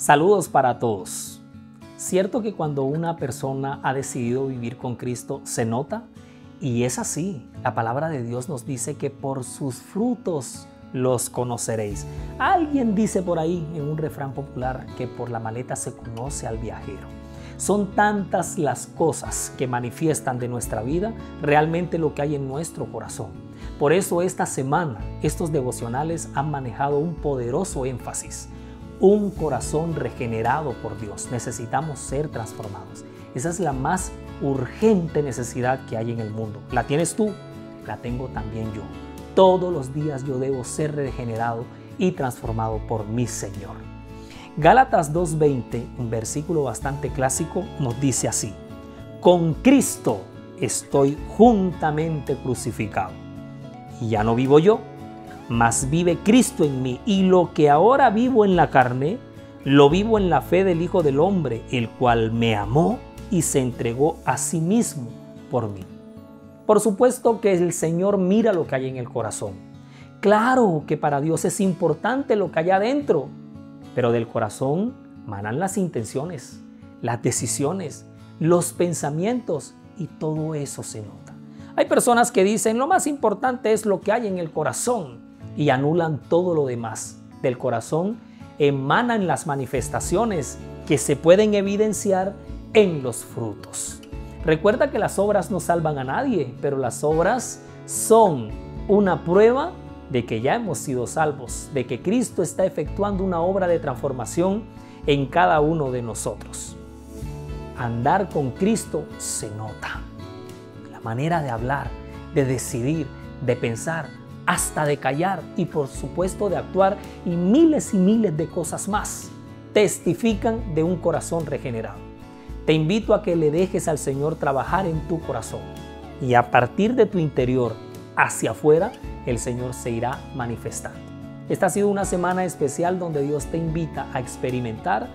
Saludos para todos. Cierto que cuando una persona ha decidido vivir con Cristo se nota y es así. La palabra de Dios nos dice que por sus frutos los conoceréis. Alguien dice por ahí en un refrán popular que por la maleta se conoce al viajero. Son tantas las cosas que manifiestan de nuestra vida realmente lo que hay en nuestro corazón. Por eso esta semana estos devocionales han manejado un poderoso énfasis un corazón regenerado por Dios. Necesitamos ser transformados. Esa es la más urgente necesidad que hay en el mundo. ¿La tienes tú? La tengo también yo. Todos los días yo debo ser regenerado y transformado por mi Señor. Gálatas 2.20, un versículo bastante clásico, nos dice así. Con Cristo estoy juntamente crucificado. Y ya no vivo yo, mas vive Cristo en mí, y lo que ahora vivo en la carne, lo vivo en la fe del Hijo del Hombre, el cual me amó y se entregó a sí mismo por mí. Por supuesto que el Señor mira lo que hay en el corazón. Claro que para Dios es importante lo que hay adentro, pero del corazón manan las intenciones, las decisiones, los pensamientos y todo eso se nota. Hay personas que dicen lo más importante es lo que hay en el corazón y anulan todo lo demás. Del corazón emanan las manifestaciones que se pueden evidenciar en los frutos. Recuerda que las obras no salvan a nadie, pero las obras son una prueba de que ya hemos sido salvos, de que Cristo está efectuando una obra de transformación en cada uno de nosotros. Andar con Cristo se nota. La manera de hablar, de decidir, de pensar, hasta de callar y por supuesto de actuar y miles y miles de cosas más testifican de un corazón regenerado. Te invito a que le dejes al Señor trabajar en tu corazón y a partir de tu interior hacia afuera el Señor se irá manifestando. Esta ha sido una semana especial donde Dios te invita a experimentar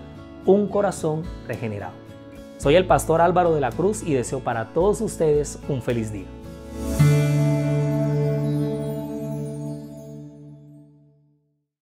un corazón regenerado. Soy el pastor Álvaro de la Cruz y deseo para todos ustedes un feliz día.